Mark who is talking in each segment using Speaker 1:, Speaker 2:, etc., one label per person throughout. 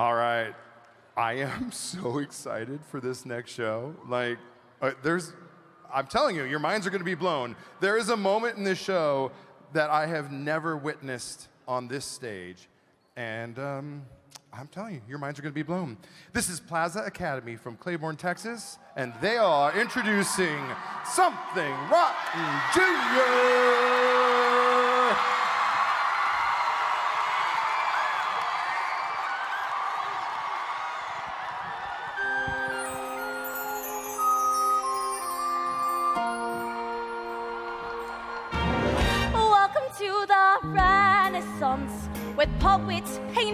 Speaker 1: All right. I am so excited for this next show. Like, uh, there's, I'm telling you, your minds are going to be blown. There is a moment in this show that I have never witnessed on this stage. And um, I'm telling you, your minds are going to be blown. This is Plaza Academy from Cleburne, Texas, and they are introducing Something Rotten Junior.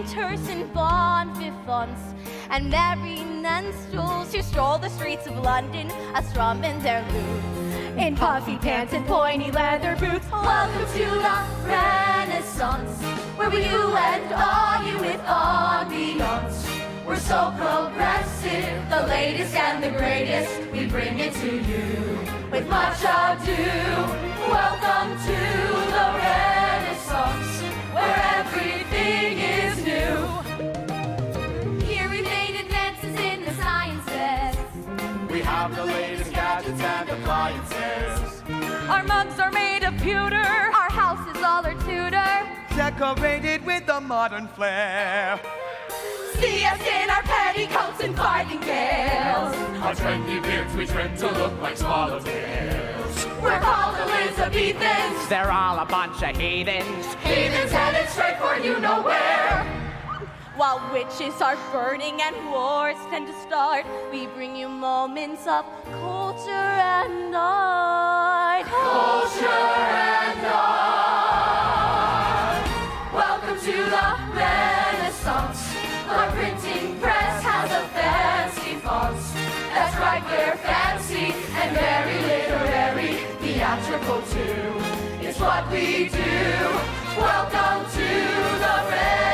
Speaker 2: Painters, and bon vivants, and merry minstrels who stroll the streets of London, a strumming their lute in puffy pants and pointy leather boots. Welcome to the Renaissance, where we you and argue with ambiance. We're so progressive, the latest and the greatest, we bring it to you with much ado. Are made of pewter. Our house is all our Tudor.
Speaker 3: Decorated with a modern flair.
Speaker 2: See us in our petticoats and farthingales.
Speaker 3: Our trendy beards we trim to look like swallowtails.
Speaker 2: We're called Elizabethans.
Speaker 4: They're all a bunch of heathens.
Speaker 2: Heathens headed straight for you know where. While witches are burning and wars tend to start, we bring you moments of culture and art. Culture and very literary, theatrical too. It's what we do. Welcome to the Renaissance,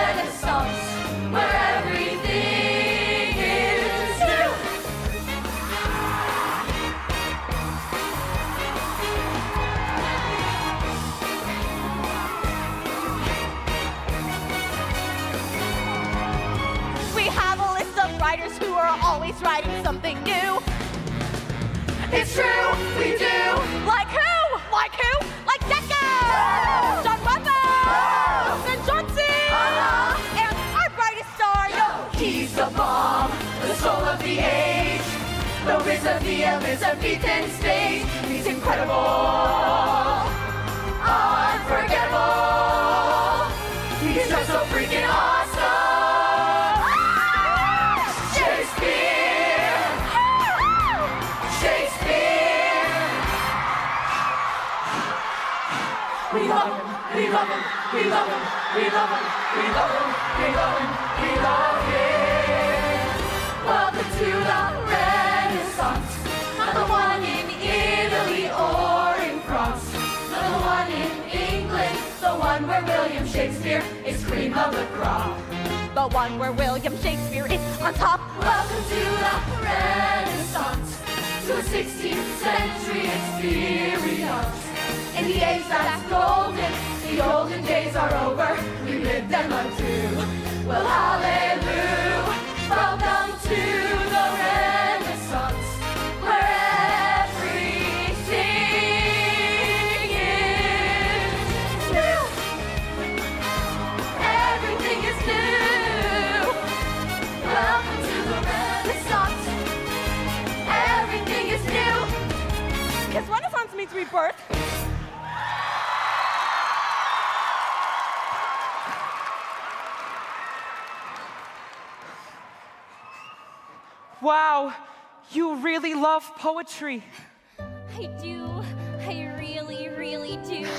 Speaker 2: Of the Elizabethan stage. He's incredible. Unforgettable. He's just so freaking awesome. Shakespeare! Shakespeare! We love him, we love him, we love him, we love him, we love him, we love him, one where William Shakespeare is cream of the crop. The one where William Shakespeare is on top. Welcome to the Renaissance, to a 16th century experience. In the age that's golden, the olden days are over. We live them unto. Well, hallelujah. Welcome to
Speaker 4: Wow, you really love poetry.
Speaker 2: I do. I really, really do.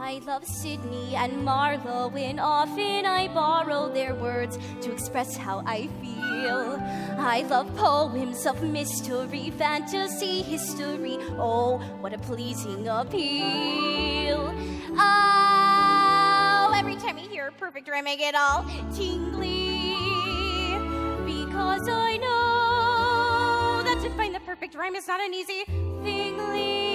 Speaker 2: I love Sidney and Marlowe, and often I borrow their words to express how I feel. I love poems of mystery, fantasy, history. Oh, what a pleasing appeal. Oh, every time I hear a perfect rhyme, I get all tingly. Because I know that to find the perfect rhyme is not an easy thingly.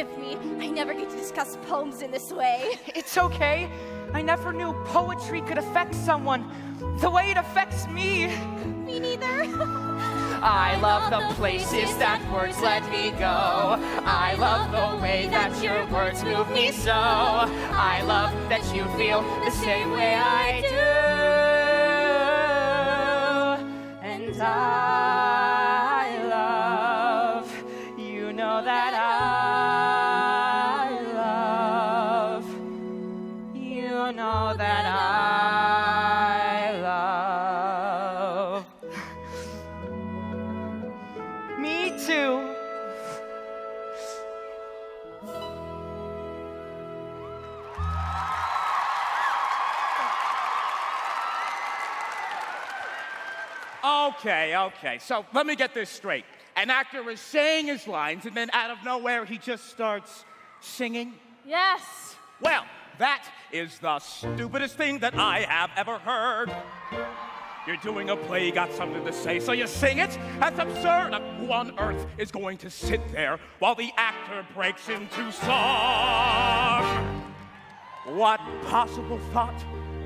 Speaker 5: Forgive me, I never get to discuss poems in this way.
Speaker 2: It's okay. I never knew poetry could affect someone the way it affects me.
Speaker 5: Me neither.
Speaker 2: I love the places that words let me go. I love the way that your words move me so. I love that you feel the same way I do.
Speaker 3: Okay, okay. So let me get this straight. An actor is saying his lines, and then out of nowhere, he just starts singing.
Speaker 5: Yes.
Speaker 3: Well, that is the stupidest thing that I have ever heard. You're doing a play, you got something to say, so you sing it? That's absurd. Who on earth is going to sit there while the actor breaks into song? What possible thought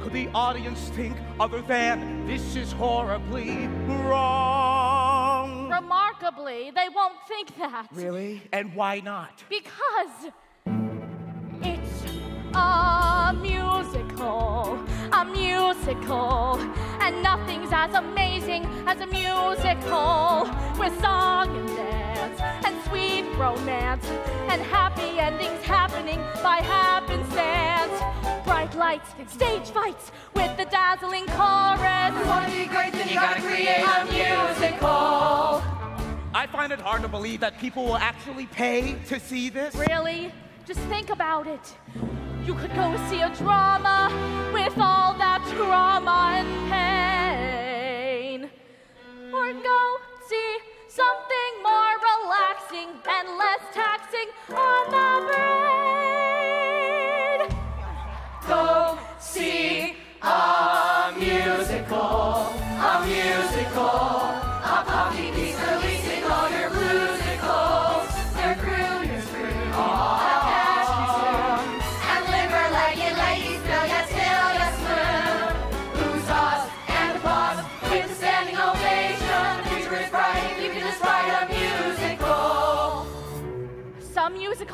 Speaker 3: could the audience think other than this is horribly wrong?
Speaker 5: Remarkably, they won't think that.
Speaker 3: Really? And why not?
Speaker 5: Because it's a musical, a musical, and nothing's as amazing as a musical with song and dance and sweet romance and happy endings happening by happenstance. Bright lights, stage fights with the dazzling chorus. You wanna be great, then you gotta create a musical.
Speaker 3: I find it hard to believe that people will actually pay to see this.
Speaker 5: Really? Just think about it. You could go see a drama with all that trauma and pain. Or go see something more relaxing and less taxing on the brain.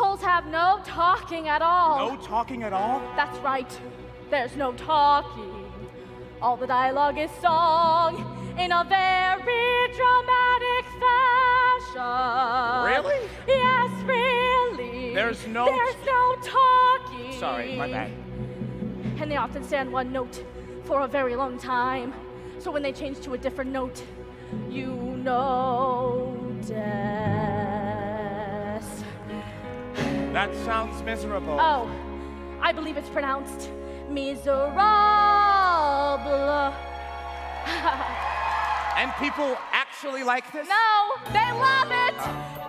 Speaker 5: Musicals have no talking at all.
Speaker 3: No talking at all?
Speaker 5: That's right. There's no talking. All the dialogue is sung in a very dramatic fashion.
Speaker 3: Really?
Speaker 5: Yes, really.
Speaker 3: There's no
Speaker 5: There's no talking.
Speaker 3: Sorry, my bad.
Speaker 5: And they often stay on one note for a very long time. So when they change to a different note, you know death.
Speaker 3: That sounds miserable.
Speaker 5: Oh, I believe it's pronounced miserable.
Speaker 3: And people actually like this?
Speaker 5: No, they love it.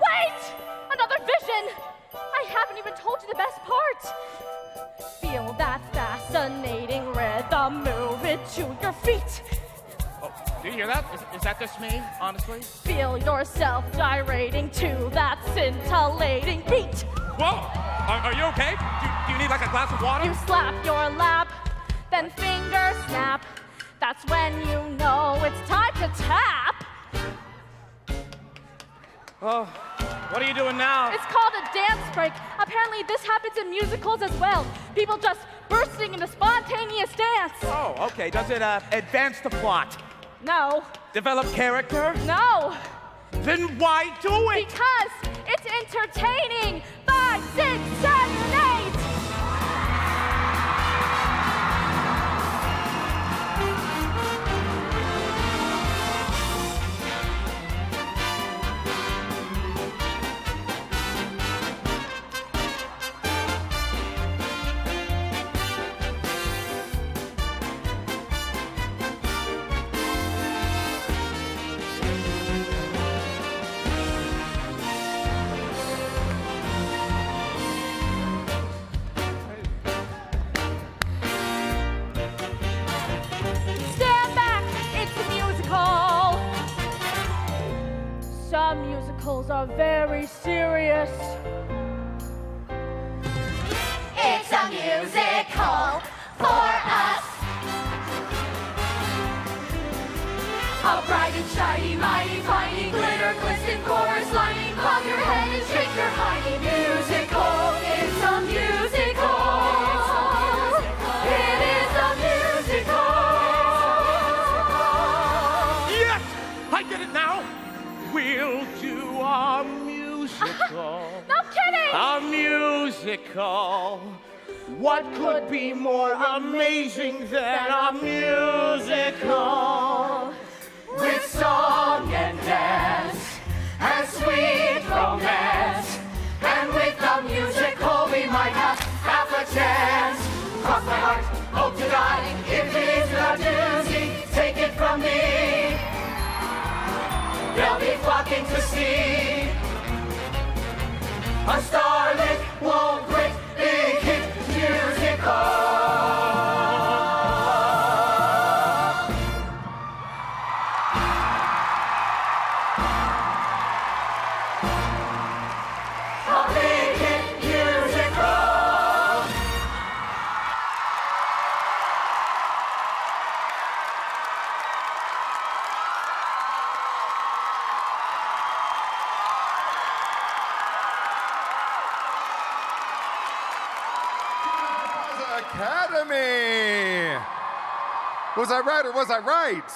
Speaker 5: Wait, another vision. I haven't even told you the best part. Feel that fascinating rhythm, move it to your feet.
Speaker 3: Oh, do you hear that? Is, is that just me, honestly?
Speaker 5: Feel yourself gyrating to that scintillating beat.
Speaker 3: Whoa! Are, are you okay? Do, do you need like a glass of water?
Speaker 5: You slap your lap, then finger snap. That's when you know it's time to tap.
Speaker 3: Oh, what are you doing now?
Speaker 5: It's called a dance break. Apparently, this happens in musicals as well. People just bursting into spontaneous dance.
Speaker 3: Oh, okay. Does it uh, advance the plot?
Speaker 5: No,
Speaker 3: Develop character?
Speaker 5: no,
Speaker 3: Then why do it?
Speaker 5: because it's entertaining. Five, six, seven, eight.
Speaker 2: Some musicals are very serious.
Speaker 6: It's a musical for us.
Speaker 2: A bright and shiny, mighty, musical. No kidding!
Speaker 3: A musical. What could be more amazing than a musical? With song and dance and sweet romance. And with the musical, we might have half a chance. Cross my heart, hope to die. If it is a doozy, take it from me. They'll be flocking to see a starlit,
Speaker 1: Academy. Was I right or was I right?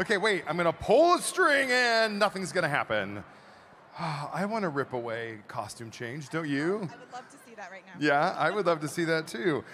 Speaker 1: Okay, wait, I'm gonna pull a string and nothing's gonna happen. I wanna rip away costume change, don't you?
Speaker 7: I would love to see that right now.
Speaker 1: Yeah, I would love to see that too.